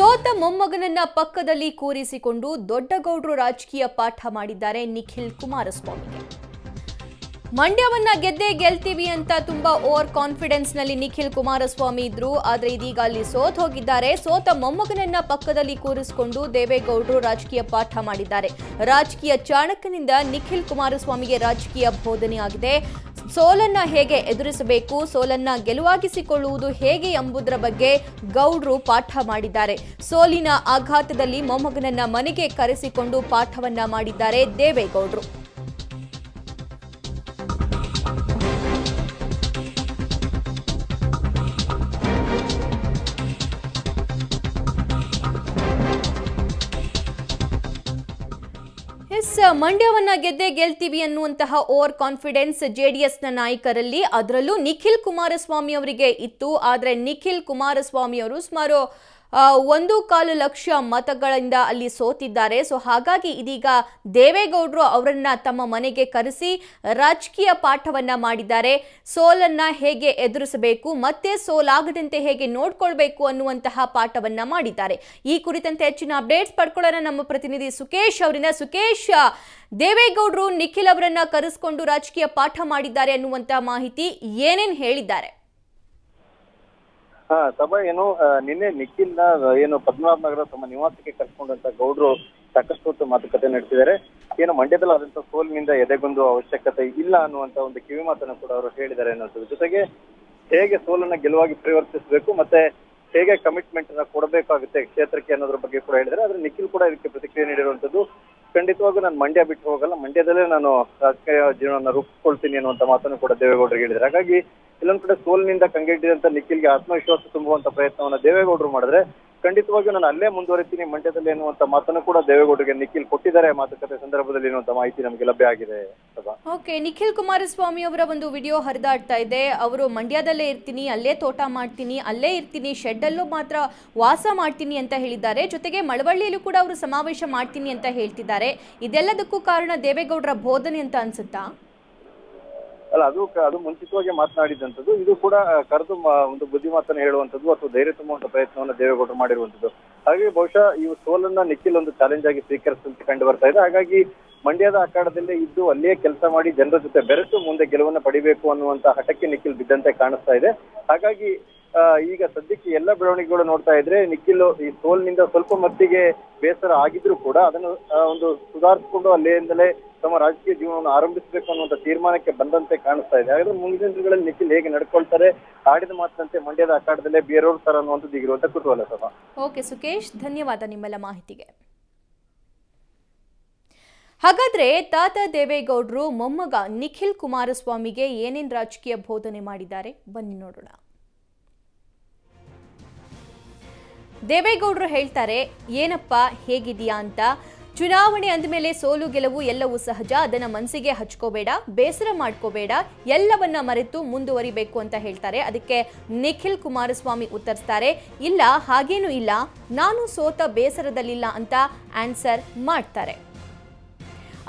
ಸೋತ ಮೊಮ್ಮಗನನ್ನ ಪಕ್ಕದಲ್ಲಿ ಕೂರಿಸಿಕೊಂಡು ದೊಡ್ಡಗೌಡರು ರಾಜಕೀಯ ಪಾಠ ಮಾಡಿದ್ದಾರೆ ನಿಖಿಲ್ ಕುಮಾರಸ್ವಾಮಿ. ಮಂಡ್ಯವನ್ನ ಗೆದ್ದೇ ಗೆಲ್ತೀವಿ ಅಂತ ತುಂಬಾ ಓವರ್ ಕಾನ್ಫಿಡೆನ್ಸ್ನಲ್ಲಿ ನಿಖಿಲ್ ಕುಮಾರಸ್ವಾಮಿ ಇದ್ರು. ಆದ್ರೆ ಇದೀಗ ಅಲ್ಲಿ ಸೋತ್ ಹೋಗಿದ್ದಾರೆ. ಸೋತ ಮೊಮ್ಮಗನನ್ನ ಪಕ್ಕದಲ್ಲಿ ಕೂರಿಸಿಕೊಂಡು ದೇವೇಗೌಡರು ರಾಜಕೀಯ ಪಾಠ ಮಾಡಿದ್ದಾರೆ. ರಾಜಕೀಯ ಚಾಣಕ್ಯನಿಂದ ನಿಖಿಲ್ ಕುಮಾರಸ್ವಾಮಿಗೆ ರಾಜಕೀಯ ಬೋಧನೆ ಆಗಿದೆ. ಸೋಲನ್ನ ಹೇಗೆ ಎದುರಿಸಬೇಕು, ಸೋಲನ್ನ ಗೆಲುವಾಗಿಸಿಕೊಳ್ಳುವುದು ಹೇಗೆ ಎಂಬುದರ ಬಗ್ಗೆ ಗೌಡ್ರು ಪಾಠ ಮಾಡಿದ್ದಾರೆ. ಸೋಲಿನ ಆಘಾತದಲ್ಲಿ ಮೊಮ್ಮಗನನ್ನ ಮನೆಗೆ ಕರೆಸಿಕೊಂಡು ಪಾಠವನ್ನ ಮಾಡಿದ್ದಾರೆ ದೇವೇಗೌಡರು. ಎಸ್ ಮಂಡ್ಯವನ್ನ ಗೆದ್ದೆ ಗೆಲ್ತೀವಿ ಅನ್ನುವಂತಹ ಓವರ್ ಕಾನ್ಫಿಡೆನ್ಸ್ ಜೆಡಿಎಸ್ನ ನಾಯಕರಲ್ಲಿ ಅದರಲ್ಲೂ ನಿಖಿಲ್ ಕುಮಾರಸ್ವಾಮಿ ಅವರಿಗೆ ಇತ್ತು. ಆದರೆ ನಿಖಿಲ್ ಕುಮಾರಸ್ವಾಮಿ ಅವರು ಸುಮಾರು ಒಂದು ಕಾಲು ಲಕ್ಷ ಮತಗಳಿಂದ ಅಲ್ಲಿ ಸೋತಿದ್ದಾರೆ. ಸೊ ಹಾಗಾಗಿ ಇದೀಗ ದೇವೇಗೌಡರು ಅವರನ್ನ ತಮ್ಮ ಮನೆಗೆ ಕರೆಸಿ ರಾಜಕೀಯ ಪಾಠವನ್ನ ಮಾಡಿದ್ದಾರೆ. ಸೋಲನ್ನ ಹೇಗೆ ಎದುರಿಸಬೇಕು, ಮತ್ತೆ ಸೋಲಾಗದಂತೆ ಹೇಗೆ ನೋಡ್ಕೊಳ್ಬೇಕು ಅನ್ನುವಂತಹ ಪಾಠವನ್ನ ಮಾಡಿದ್ದಾರೆ. ಈ ಕುರಿತಂತೆ ಹೆಚ್ಚಿನ ಅಪ್ಡೇಟ್ಸ್ ಪಡ್ಕೊಳ್ಳೋಣ. ನಮ್ಮ ಪ್ರತಿನಿಧಿ ಸುಕೇಶ್ ಅವರಿಂದ. ಸುಕೇಶ್ ದೇವೇಗೌಡರು ನಿಖಿಲ್ ಅವರನ್ನ ಕರೆಸ್ಕೊಂಡು ರಾಜಕೀಯ ಪಾಠ ಮಾಡಿದ್ದಾರೆ ಅನ್ನುವಂತಹ ಮಾಹಿತಿ ಏನೇನು ಹೇಳಿದ್ದಾರೆ? ಸಭಾ ಏನು ನಿನ್ನೆ ನಿಖಿಲ್ನ ಏನು ಪದ್ಮನಾಭ ನಗರ ತಮ್ಮ ನಿವಾಸಕ್ಕೆ ಕರ್ಕೊಂಡಂತ ಗೌಡ್ರು ಸಾಕಷ್ಟು ಹೊತ್ತು ಮಾತುಕತೆ ನಡೆಸಿದ್ದಾರೆ. ಏನು ಮಂಡ್ಯದಲ್ಲಿ ಆದಂತ ಸೋಲಿನಿಂದ ಎದೆಗೊಂದು ಅವಶ್ಯಕತೆ ಇಲ್ಲ ಅನ್ನುವಂತ ಒಂದು ಕಿವಿ ಮಾತನ್ನು ಕೂಡ ಅವರು ಹೇಳಿದ್ದಾರೆ ಅನ್ನೋದ್ರ ಜೊತೆಗೆ ಹೇಗೆ ಸೋಲನ್ನ ಗೆಲುವಾಗಿ ಪರಿವರ್ತಿಸಬೇಕು ಮತ್ತೆ ಹೇಗೆ ಕಮಿಟ್ಮೆಂಟ್ ಅನ್ನ ಕೊಡಬೇಕಾಗುತ್ತೆ ಕ್ಷೇತ್ರಕ್ಕೆ ಅನ್ನೋದ್ರ ಬಗ್ಗೆ ಕೂಡ ಹೇಳಿದ್ದಾರೆ. ಆದ್ರೆ ನಿಖಿಲ್ ಕೂಡ ಇದಕ್ಕೆ ಪ್ರತಿಕ್ರಿಯೆ ನೀಡಿರುವಂತದ್ದು ಖಂಡಿತವಾಗೂ ನಾನು ಮಂಡ್ಯ ಬಿಟ್ಟು ಹೋಗಲ್ಲ, ಮಂಡ್ಯದಲ್ಲೇ ನಾನು ರಾಜಕೀಯ ಜೀವನವನ್ನು ರೂಪಿಸ್ಕೊಳ್ತೀನಿ ಅನ್ನುವಂತ ಮಾತನ್ನು ಕೂಡ ದೇವೇಗೌಡರಿಗೆ ಹೇಳಿದ್ದಾರೆ. ಹಾಗಾಗಿ ಇಲ್ಲೊಂದ್ ಕಡೆ ಸೋಲಿನಿಂದ ಕಂಗೆಟ್ಟಿದಂತ ನಿಖಿಲ್ಗೆ ಆತ್ಮವಿಶ್ವಾಸ ತುಂಬುವಂತ ಪ್ರಯತ್ನವನ್ನ ದೇವೇಗೌಡರು ಮಾಡಿದ್ರೆ ಖಂಡಿತವಾಗಿಯೂ ನಾನು ಅಲ್ಲೇ ಮುಂದುವರಿತೀನಿ ಮಂಡ್ಯದಲ್ಲಿ ಎನ್ನುವಂತ ಮಾತನ್ನು ಕೂಡ ದೇವೇಗೌಡರಿಗೆ ನಿಖಿಲ್ ಕೊಟ್ಟಿದ್ದಾರೆ ಮಾತುಕತೆ ಸಂದರ್ಭದಲ್ಲಿ ಎನ್ನುವಂತ ಮಾಹಿತಿ ನಮಗೆ ಲಭ್ಯ ಆಗಿದೆ ಓಕೆ, ನಿಖಿಲ್ ಕುಮಾರಸ್ವಾಮಿ ಅವರ ಒಂದು ವಿಡಿಯೋ ಹರಿದಾಡ್ತಾ ಇದೆ. ಅವರು ಮಂಡ್ಯದಲ್ಲೇ ಇರ್ತೀನಿ, ಅಲ್ಲೇ ತೋಟ ಮಾಡ್ತೀನಿ, ಅಲ್ಲೇ ಇರ್ತೀನಿ, ಶೆಡ್ಡಲ್ಲೂ ಮಾತ್ರ ವಾಸ ಮಾಡ್ತೀನಿ ಅಂತ ಹೇಳಿದ್ದಾರೆ. ಜೊತೆಗೆ ಮಳವಳ್ಳಿಯಲ್ಲೂ ಕೂಡ ಅವರು ಸಮಾವೇಶ ಮಾಡ್ತೀನಿ ಅಂತ ಹೇಳ್ತಿದ್ದಾರೆ. ಇದೆಲ್ಲದಕ್ಕೂ ಕಾರಣ ದೇವೇಗೌಡರ ಬೋಧನೆ ಅಂತ ಅನ್ಸುತ್ತಾ? ಅಲ್ಲ, ಅದು ಅದು ಮುಂಚಿತವಾಗಿ ಮಾತನಾಡಿದಂಥದ್ದು. ಇದು ಕೂಡ ಕರೆದು ಒಂದು ಬುದ್ಧಿಮಾತನ್ನು ಹೇಳುವಂಥದ್ದು ಅಥವಾ ಧೈರ್ಯ ತುಂಬುವಂತ ಪ್ರಯತ್ನವನ್ನು ದೇವೇಗೌಡರು ಮಾಡಿರುವಂಥದ್ದು. ಹಾಗೆ ಬಹುಶಃ ಈ ಸೋಲನ್ನ ನಿಖಿಲ್ ಒಂದು ಚಾಲೆಂಜ್ ಆಗಿ ಸ್ವೀಕರಿಸುವಂತೆ ಕಂಡು ಬರ್ತಾ ಇದೆ. ಹಾಗಾಗಿ ಮಂಡ್ಯದ ಅಖಾಡದಲ್ಲೇ ಇದ್ದು ಅಲ್ಲಿಯೇ ಕೆಲಸ ಮಾಡಿ ಜನರ ಜೊತೆ ಬೆರೆತು ಮುಂದೆ ಗೆಲುವನ್ನ ಪಡಿಬೇಕು ಅನ್ನುವಂತ ಹಠಕ್ಕೆ ನಿಖಿಲ್ ಬಿದ್ದಂತೆ ಕಾಣಿಸ್ತಾ ಇದೆ. ಹಾಗಾಗಿ ಈಗ ಸದ್ಯಕ್ಕೆ ಎಲ್ಲ ಬೆಳವಣಿಗೆಗಳು ನೋಡ್ತಾ ಇದ್ರೆ ನಿಖಿಲ್ ಈ ಸೋಲ್ನಿಂದ ಸ್ವಲ್ಪ ಮಟ್ಟಿಗೆ ಬೇಸರ ಆಗಿದ್ರು ಕೂಡ ಅದನ್ನು ಒಂದು ಸುಧಾರಿಸಿಕೊಂಡು ಅಲ್ಲಿಂದಲೇ ತಮ್ಮ ರಾಜಕೀಯ ಜೀವನವನ್ನು ಆರಂಭಿಸಬೇಕು ಅನ್ನುವಂತ ತೀರ್ಮಾನಕ್ಕೆ ಬಂದಂತೆ ಕಾಣಿಸ್ತಾ ಇದೆ. ಹಾಗಾದ್ರೆ ಮುಂದಿನ ದಿನಗಳಲ್ಲಿ ನಿಖಿಲ್ ಹೇಗೆ ನಡ್ಕೊಳ್ತಾರೆ? ಆಡಿದ ಮಾತಿನಂತೆ ಮಂಡ್ಯದ ಅಖಾಡದಲ್ಲೇ ಬೇರೆಯವ್ರ ಅನ್ನುವಂಥದ್ದು ಈಗಿರುವಂತ ಕುತೂಹಲ ಸಭಾ ಓಕೆ ಸುಕೇಶ್, ಧನ್ಯವಾದ ನಿಮ್ಮೆಲ್ಲ ಮಾಹಿತಿಗೆ. ಹಾಗಾದ್ರೆ ತಾತ ದೇವೇಗೌಡರು ಮೊಮ್ಮಗ ನಿಖಿಲ್ ಕುಮಾರಸ್ವಾಮಿಗೆ ಏನೇನ್ ರಾಜಕೀಯ ಬೋಧನೆ ಮಾಡಿದ್ದಾರೆ? ಬನ್ನಿ ನೋಡೋಣ. ದೇವೇಗೌಡರು ಹೇಳ್ತಾರೆ, ಏನಪ್ಪ ಹೇಗಿದೆಯಾ ಅಂತ? ಚುನಾವಣೆ ಅಂದಮೇಲೆ ಸೋಲು ಗೆಲುವು ಎಲ್ಲವೂ ಸಹಜ. ಅದನ್ನ ಮನಸ್ಸಿಗೆ ಹಚ್ಕೋಬೇಡ, ಬೇಸರ ಮಾಡ್ಕೋಬೇಡ. ಎಲ್ಲವನ್ನ ಮರೆತು ಮುಂದುವರಿಬೇಕು ಅಂತ ಹೇಳ್ತಾರೆ. ಅದಕ್ಕೆ ನಿಖಿಲ್ ಕುಮಾರಸ್ವಾಮಿ ಉತ್ತರಿಸ್ತಾರೆ, ಇಲ್ಲ, ಹಾಗೇನೂ ಇಲ್ಲ. ನಾನು ಸೋತ ಬೇಸರದಲ್ಲಿಲ್ಲ ಅಂತ ಆನ್ಸರ್ ಮಾಡ್ತಾರೆ.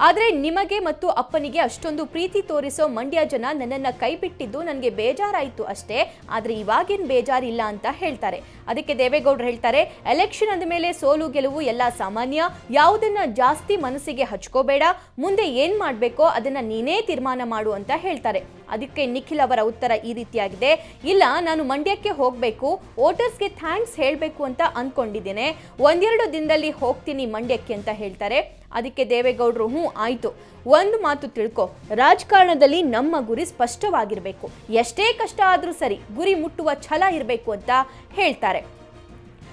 ಆದರೆ ನಿಮಗೆ ಮತ್ತು ಅಪ್ಪನಿಗೆ ಅಷ್ಟೊಂದು ಪ್ರೀತಿ ತೋರಿಸೋ ಮಂಡ್ಯ ಜನ ನನ್ನನ್ನು ಕೈಬಿಟ್ಟಿದ್ದು ನನಗೆ ಬೇಜಾರಾಯಿತು ಅಷ್ಟೇ. ಆದರೆ ಇವಾಗೇನು ಬೇಜಾರಿಲ್ಲ ಅಂತ ಹೇಳ್ತಾರೆ. ಅದಕ್ಕೆ ದೇವೇಗೌಡರು ಹೇಳ್ತಾರೆ ಎಲೆಕ್ಷನ್ ಅಂದ ಮೇಲೆ ಸೋಲು ಗೆಲುವು ಎಲ್ಲ ಸಾಮಾನ್ಯ. ಯಾವುದನ್ನ ಜಾಸ್ತಿ ಮನಸ್ಸಿಗೆ ಹಚ್ಕೋಬೇಡ. ಮುಂದೆ ಏನು ಮಾಡಬೇಕೋ ಅದನ್ನ ನೀನೇ ತೀರ್ಮಾನ ಮಾಡು ಅಂತ ಹೇಳ್ತಾರೆ. ಅದಕ್ಕೆ ನಿಖಿಲ್ ಅವರ ಉತ್ತರ ಈ ರೀತಿಯಾಗಿದೆ. ಇಲ್ಲ, ನಾನು ಮಂಡ್ಯಕ್ಕೆ ಹೋಗಬೇಕು. ವೋಟರ್ಸ್ಗೆ ಥ್ಯಾಂಕ್ಸ್ ಹೇಳಬೇಕು ಅಂತ ಅಂದ್ಕೊಂಡಿದ್ದೇನೆ ಒಂದೆರಡು ದಿನದಲ್ಲಿ ಹೋಗ್ತೀನಿ ಮಂಡ್ಯಕ್ಕೆ, ಅಂತ ಹೇಳ್ತಾರೆ. ಅದಕ್ಕೆ ದೇವೇಗೌಡರು, ಹ್ಞೂ, ಆಯಿತು. ಒಂದು ಮಾತು ತಿಳ್ಕೊ. ರಾಜಕಾರಣದಲ್ಲಿ ನಮ್ಮ ಗುರಿ ಸ್ಪಷ್ಟವಾಗಿರಬೇಕು. ಎಷ್ಟೇ ಕಷ್ಟ ಆದರೂ ಸರಿ, ಗುರಿ ಮುಟ್ಟುವ ಛಲ ಇರಬೇಕು ಅಂತ ಹೇಳ್ತಾರೆ.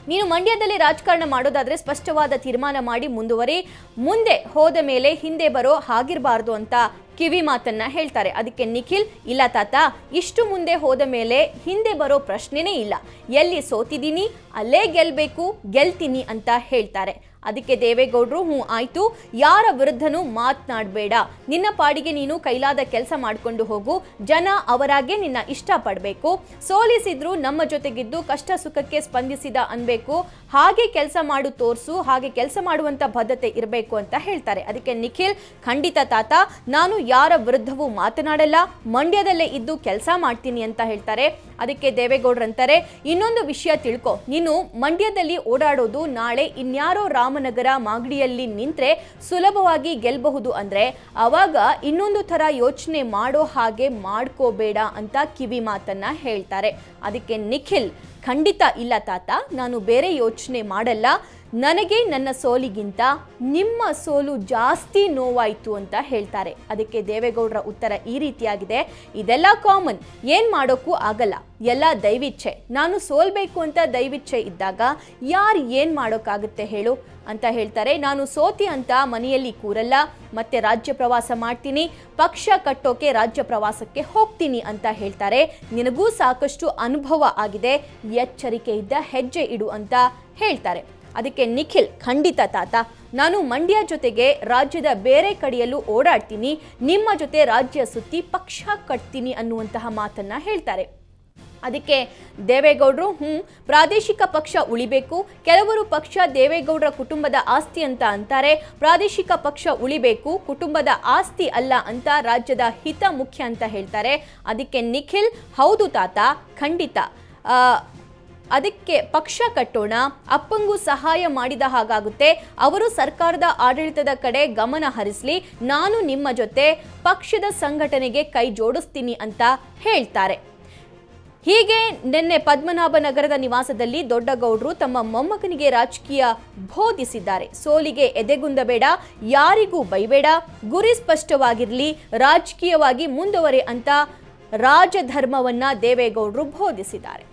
ನೀನು ಮಂಡ್ಯದಲ್ಲಿ ರಾಜಕಾರಣ ಮಾಡೋದಾದರೆ ಸ್ಪಷ್ಟವಾದ ತೀರ್ಮಾನ ಮಾಡಿ ಮುಂದುವರಿ. ಮುಂದೆ ಹೋದ ಮೇಲೆ ಹಿಂದೆ ಬರೋ ಹಾಗಿರಬಾರ್ದು ಅಂತ ಕಿವಿ ಮಾತನ್ನ ಹೇಳ್ತಾರೆ. ಅದಕ್ಕೆ ನಿಖಿಲ್, ಇಲ್ಲ ತಾತ, ಇಷ್ಟು ಮುಂದೆ ಹೋದ ಮೇಲೆ ಹಿಂದೆ ಬರೋ ಪ್ರಶ್ನೆನೇ ಇಲ್ಲ. ಎಲ್ಲಿ ಸೋತಿದ್ದೀನಿ, ಅಲ್ಲೇ ಗೆಲ್ಲಬೇಕು ಗೆಲ್ತೀನಿ ಅಂತ ಹೇಳ್ತಾರೆ. ಅದಕ್ಕೆ ದೇವೇಗೌಡರು, ಹ್ಞೂ, ಆಯಿತು. ಯಾರ ವಿರುದ್ಧನೂ ಮಾತನಾಡಬೇಡ. ನಿನ್ನ ಪಾಡಿಗೆ ನೀನು ಕೈಲಾದ ಕೆಲಸ ಮಾಡಿಕೊಂಡು ಹೋಗು. ಜನ ಅವರಾಗೆ ನಿನ್ನ ಇಷ್ಟಪಡಬೇಕು. ಸೋಲಿಸಿದ್ರು ನಮ್ಮ ಜೊತೆಗಿದ್ದು ಕಷ್ಟ ಸುಖಕ್ಕೆ ಸ್ಪಂದಿಸಿದ ಅನ್ಬೇಕು. ಹಾಗೆ ಕೆಲಸ ಮಾಡು ತೋರಿಸು. ಹಾಗೆ ಕೆಲಸ ಮಾಡುವಂಥ ಬದ್ಧತೆ ಇರಬೇಕು ಅಂತ ಹೇಳ್ತಾರೆ. ಅದಕ್ಕೆ ನಿಖಿಲ್, ಖಂಡಿತ ತಾತ, ನಾನು ಯಾರ ವಿರುದ್ಧವೂ ಮಾತನಾಡಲ್ಲ. ಮಂಡ್ಯದಲ್ಲೇ ಇದ್ದು ಕೆಲಸ ಮಾಡ್ತೀನಿ ಅಂತ ಹೇಳ್ತಾರೆ. ಅದಕ್ಕೆ ದೇವೇಗೌಡರಂತಾರೆ, ಇನ್ನೊಂದು ವಿಷಯ ತಿಳ್ಕೊ. ನೀನು ಮಂಡ್ಯದಲ್ಲಿ ಓಡಾಡೋದು ನಾಳೆ ಇನ್ಯಾರೋ ರಾಮನಗರ ಮಾಗಡಿಯಲ್ಲಿ ನಿಂತರೆ ಸುಲಭವಾಗಿ ಗೆಲ್ಲಬಹುದು ಅಂದ್ರೆ ಅವಾಗ ಇನ್ನೊಂದು ಥರ ಯೋಚನೆ ಮಾಡೋ ಹಾಗೆ ಮಾಡ್ಕೋಬೇಡ ಅಂತ ಕಿವಿ ಮಾತನ್ನ ಹೇಳ್ತಾರೆ. ಅದಕ್ಕೆ ನಿಖಿಲ್, ಖಂಡಿತ ಇಲ್ಲ ತಾತ, ನಾನು ಬೇರೆ ಯೋಚನೆ ಮಾಡಲ್ಲ. ನನಗೆ ನನ್ನ ಸೋಲಿಗಿಂತ ನಿಮ್ಮ ಸೋಲು ಜಾಸ್ತಿ ನೋವಾಯಿತು ಅಂತ ಹೇಳ್ತಾರೆ. ಅದಕ್ಕೆ ದೇವೇಗೌಡರ ಉತ್ತರ ಈ ರೀತಿಯಾಗಿದೆ. ಇದೆಲ್ಲ ಕಾಮನ್ ಏನು ಮಾಡೋಕ್ಕೂ ಆಗಲ್ಲ. ಎಲ್ಲ ದೈವಿಚ್ಛೆ. ನಾನು ಸೋಲ್ಬೇಕು ಅಂತ ದೈವಿಚ್ಛೆ ಇದ್ದಾಗ ಯಾರು ಏನು ಮಾಡೋಕ್ಕಾಗುತ್ತೆ ಹೇಳು ಅಂತ ಹೇಳ್ತಾರೆ. ನಾನು ಸೋತಿ ಅಂತ ಮನೆಯಲ್ಲಿ ಕೂರಲ್ಲ. ಮತ್ತೆ ರಾಜ್ಯ ಪ್ರವಾಸ ಮಾಡ್ತೀನಿ. ಪಕ್ಷ ಕಟ್ಟೋಕೆ ರಾಜ್ಯ ಪ್ರವಾಸಕ್ಕೆ ಹೋಗ್ತೀನಿ ಅಂತ ಹೇಳ್ತಾರೆ. ನಿನಗೂ ಸಾಕಷ್ಟು ಅನುಭವ ಆಗಿದೆ. ಎಚ್ಚರಿಕೆಯಿಂದ ಹೆಜ್ಜೆ ಇಡು ಅಂತ ಹೇಳ್ತಾರೆ. ಅದಕ್ಕೆ ನಿಖಿಲ್, ಖಂಡಿತ ತಾತ, ನಾನು ಮಂಡ್ಯ ಜೊತೆಗೆ ರಾಜ್ಯದ ಬೇರೆ ಕಡೆಯಲ್ಲೂ ಓಡಾಡ್ತೀನಿ. ನಿಮ್ಮ ಜೊತೆ ರಾಜ್ಯ ಸುತ್ತಿ ಪಕ್ಷ ಕಟ್ತೀನಿ ಅನ್ನುವಂತಹ ಮಾತನ್ನ ಹೇಳ್ತಾರೆ. ಅದಕ್ಕೆ ದೇವೇಗೌಡರು ಹ್ಞೂ ಪ್ರಾದೇಶಿಕ ಪಕ್ಷ ಉಳಿಬೇಕು. ಕೆಲವರು ಪಕ್ಷ ದೇವೇಗೌಡರ ಕುಟುಂಬದ ಆಸ್ತಿ ಅಂತ ಅಂತಾರೆ. ಪ್ರಾದೇಶಿಕ ಪಕ್ಷ ಉಳಿಬೇಕು, ಕುಟುಂಬದ ಆಸ್ತಿ ಅಲ್ಲ ಅಂತ ರಾಜ್ಯದ ಹಿತ ಮುಖ್ಯ ಅಂತ ಹೇಳ್ತಾರೆ. ಅದಕ್ಕೆ ನಿಖಿಲ್, ಹೌದು ತಾತ, ಖಂಡಿತ. ಅದಕ್ಕೆ ಪಕ್ಷ ಕಟ್ಟೋಣ, ಅಪ್ಪಂಗೂ ಸಹಾಯ ಮಾಡಿದ ಹಾಗಾಗುತ್ತೆ. ಅವರು ಸರ್ಕಾರದ ಆಡಳಿತದ ಕಡೆ ಗಮನ ಹರಿಸಲಿ, ನಾನು ನಿಮ್ಮ ಜೊತೆ ಪಕ್ಷದ ಸಂಘಟನೆಗೆ ಕೈ ಜೋಡಿಸ್ತೀನಿ ಅಂತ ಹೇಳ್ತಾರೆ. ಹೀಗೆ ನಿನ್ನೆ ಪದ್ಮನಾಭ ನಗರದ ನಿವಾಸದಲ್ಲಿ ದೊಡ್ಡಗೌಡರು ತಮ್ಮ ಮೊಮ್ಮಗನಿಗೆ ರಾಜಕೀಯ ಬೋಧಿಸಿದ್ದಾರೆ. ಸೋಲಿಗೆ ಎದೆಗುಂದಬೇಡ, ಯಾರಿಗೂ ಬೈಬೇಡ, ಗುರಿ ಸ್ಪಷ್ಟವಾಗಿರಲಿ, ರಾಜಕೀಯವಾಗಿ ಮುಂದುವರೆ ಅಂತ ರಾಜಧರ್ಮವನ್ನ ದೇವೇಗೌಡರು ಬೋಧಿಸಿದ್ದಾರೆ.